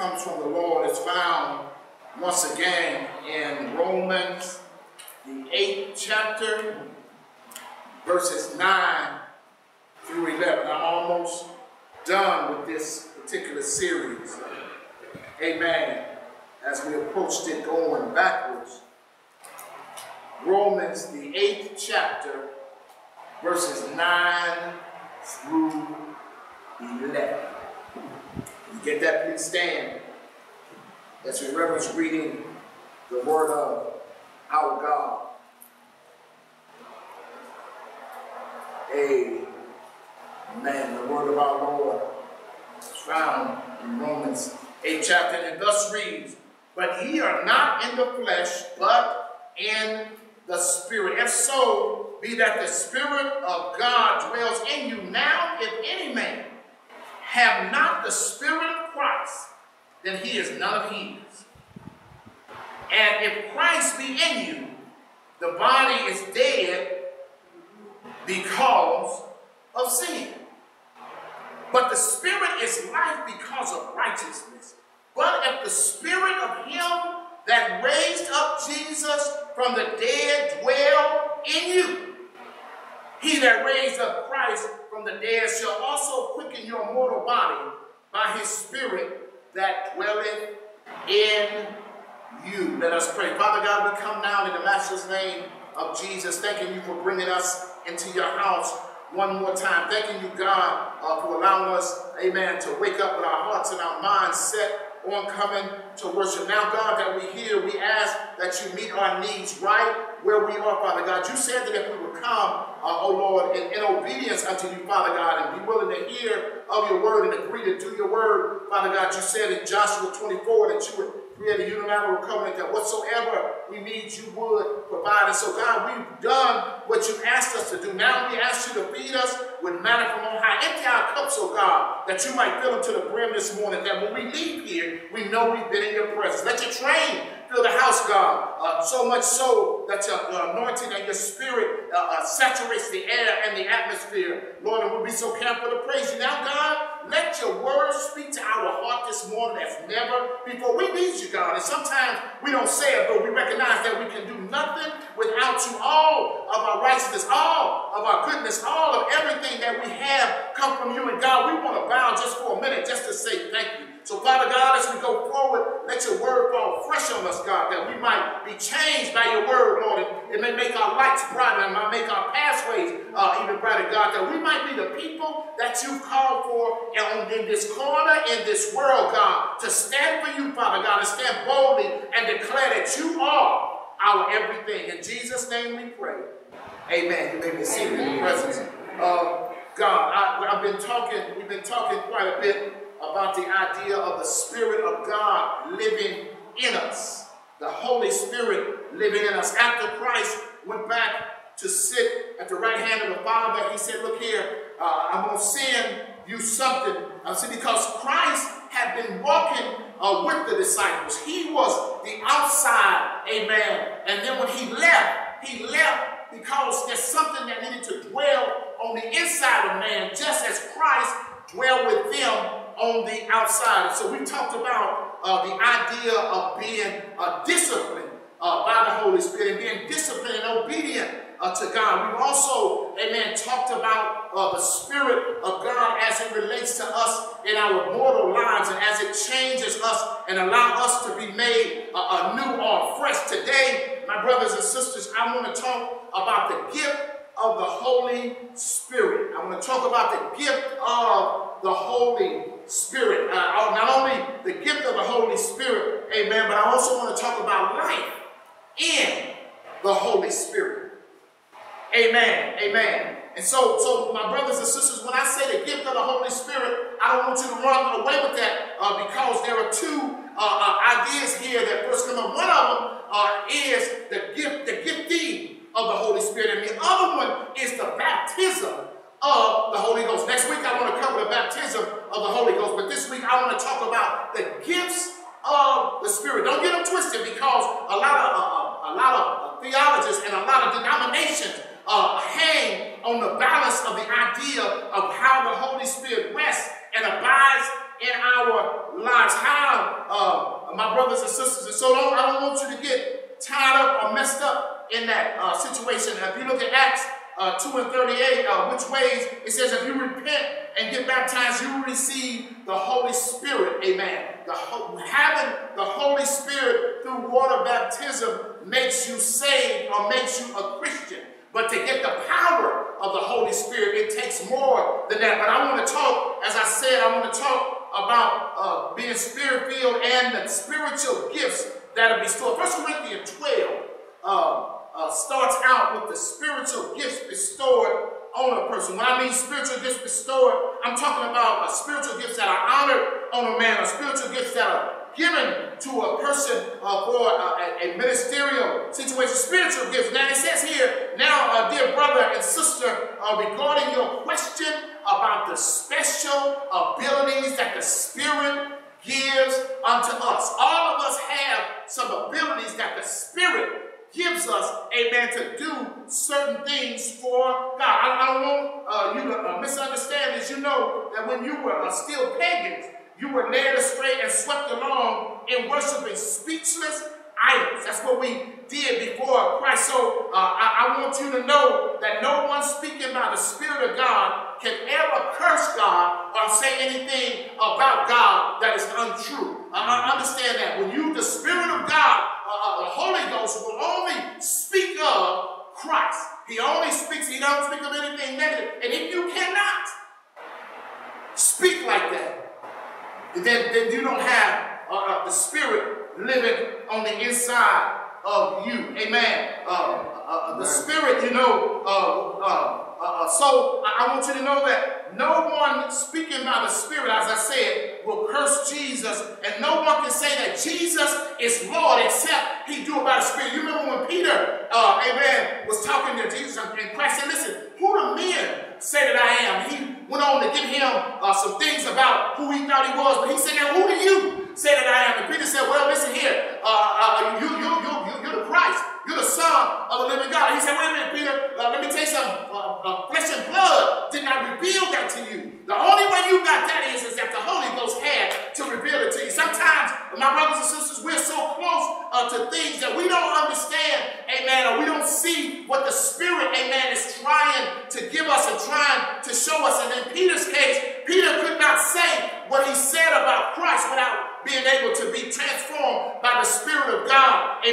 comes from the Lord is found once again in Romans, the eighth chapter, verses 9 through 11. I'm almost done with this particular series. Amen. As we approached it going backwards. Romans, the eighth chapter, verses 9 through 11. You get that? Please stand as we reverence reading the word of our God. Amen. The word of our Lord is found in Romans 8 chapter, and thus reads, But ye are not in the flesh, but in the Spirit. If so, be that the Spirit of God dwells in you. Now, if any man have not the Spirit of Christ, then he is none of his. And if Christ be in you, the body is dead because of sin. But the Spirit is life because of righteousness. But if the Spirit of him that raised up Jesus from the dead dwell in you, he that raised up Christ from the dead shall also quicken your mortal body by his Spirit that dwelleth in you. Let us pray. Father God, we come now in the Master's name of Jesus, thanking you for bringing us into your house one more time. Thanking you, God, uh, for allowing us, amen, to wake up with our hearts and our minds set on coming to worship. Now, God, that we hear, we ask that you meet our needs right where we are, Father God. You said that if we would come, uh, oh Lord, in, in, obedience unto you, Father God, and be willing to hear of your word and agree to do your word, Father God, you said in Joshua 24 that you would create a unilateral covenant that whatsoever we need, you would provide. And so, God, we've done what you asked us to do. Now we ask you to feed us with manna from on high. Empty our cups, oh God, that you might fill them to the brim this morning, that when we leave here, we know we've been in your presence. Let your train fill the house, God, uh, so much so that your, your anointing and your spirit uh, uh, saturates the air and the atmosphere. Lord, and we'll be so careful to praise you. Now, God, let your word speak to our heart this morning as never before. We need you, God, and sometimes we don't say it, but we recognize that we can do nothing without you. All of our righteousness, all of our goodness, all of everything that we have come from you. And God, we want to bow just for a minute just to say thank you. So, Father God, as we go forward, let your word fall fresh on us, God, might be changed by your word, Lord. It may make our lights brighter and might make our pathways uh, even brighter, God, that we might be the people that you called for in this corner, in this world, God, to stand for you, Father God, and stand boldly and declare that you are our everything. In Jesus' name we pray. Amen. You may be seated in the presence of God. I, I've been talking, we've been talking quite a bit about the idea of the Spirit of God living in us. The Holy Spirit living in us. After Christ went back to sit at the right hand of the Father, he said, look here, uh, I'm going to send you something. I said, because Christ had been walking uh, with the disciples. He was the outside, amen. And then when he left, he left because there's something that needed to dwell on the inside of man, just as Christ dwelled with them on the outside. So we talked about uh, the idea of being uh, disciplined uh, by the Holy Spirit and being disciplined and obedient uh, to God. We've also, amen, talked about uh, the Spirit of God as it relates to us in our mortal lives and as it changes us and allow us to be made uh, new or fresh. Today, my brothers and sisters, I want to talk about the gift of the Holy Spirit. I want to talk about the gift of the Holy Spirit. Uh, not only the gift of the Holy Spirit, amen, but I also want to talk about life in the Holy Spirit. Amen, amen. And so, so my brothers and sisters, when I say the gift of the Holy Spirit, I don't want you to run away with that uh, because there are two uh, uh, ideas here that first come up. One of them uh, is the gift, the gift gifting of the Holy Spirit, and the other one is the baptism of the Holy Ghost. Next week, I want to cover the baptism of the Holy Ghost, but this week, I want to talk about the gifts of the Spirit. Don't get them twisted because a lot of, uh, a lot of theologians and a lot of denominations uh, hang on the balance of the idea of how the Holy Spirit rests and abides in our lives. How, uh, my brothers and sisters, and so don't, I don't want you to get tied up or messed up in that uh, situation. If you look at Acts uh, 2 and 38, uh, which ways it says if you repent and get baptized, you will receive the Holy Spirit. Amen. The, having the Holy Spirit through water baptism makes you saved or makes you a Christian. But to get the power of the Holy Spirit, it takes more than that. But I want to talk, as I said, I want to talk about uh, being spirit-filled and the spiritual gifts that are bestowed. First Corinthians 12 starts out with the spiritual gifts bestowed on a person. When I mean spiritual gifts bestowed, I'm talking about spiritual gifts that are honored on a man, or spiritual gifts that are given to a person uh, for a, a, ministerial situation, spiritual gifts. Now it says here, now, uh, dear brother and sister, uh, regarding your question about the special abilities that the Spirit gives unto us. All of us have some abilities that the Spirit gives us, amen, to do certain things for God. I, I don't want uh, you to uh, misunderstand this. You know that when you were uh, still pagans, you were led astray and swept along in worshiping speechless idols. That's what we did before Christ. So uh, I, I, want you to know that no one speaking by the Spirit of God can ever or say anything about God that is untrue. I, understand that. When you, the Spirit of God, uh, uh, the Holy Ghost will only speak of Christ. He only speaks, he don't speak of anything negative. And if you cannot speak like that, then, then you don't have uh, uh, the Spirit living on the inside of you. Amen. Uh, uh, the Spirit, you know, uh, so I, I want you to know that no one speaking by the Spirit, as I said, will curse Jesus, and no one can say that Jesus is Lord except he do it by the Spirit. You remember when Peter, uh, amen, was talking to Jesus and Christ said, listen, who the men say that I am? He went on to give him uh, some things about who he thought he was, but he said, now who do you say that I am? And Peter said, well, listen here, uh, uh, you, you, you, you, you're the Christ. You're the Son of the living God. And he said, wait a minute, Peter, uh, let me tell you something. Uh, uh, flesh and blood did not reveal that to you. The only way you got that is, is that the Holy Ghost had to reveal it to you. Sometimes, my brothers and sisters, we're so close uh, to things that we don't understand, amen, or we don't see what the Spirit, amen, is trying to give us and trying to show us. And in Peter's case, Peter could not say what he said about Christ without being able to be transformed by the Spirit of God.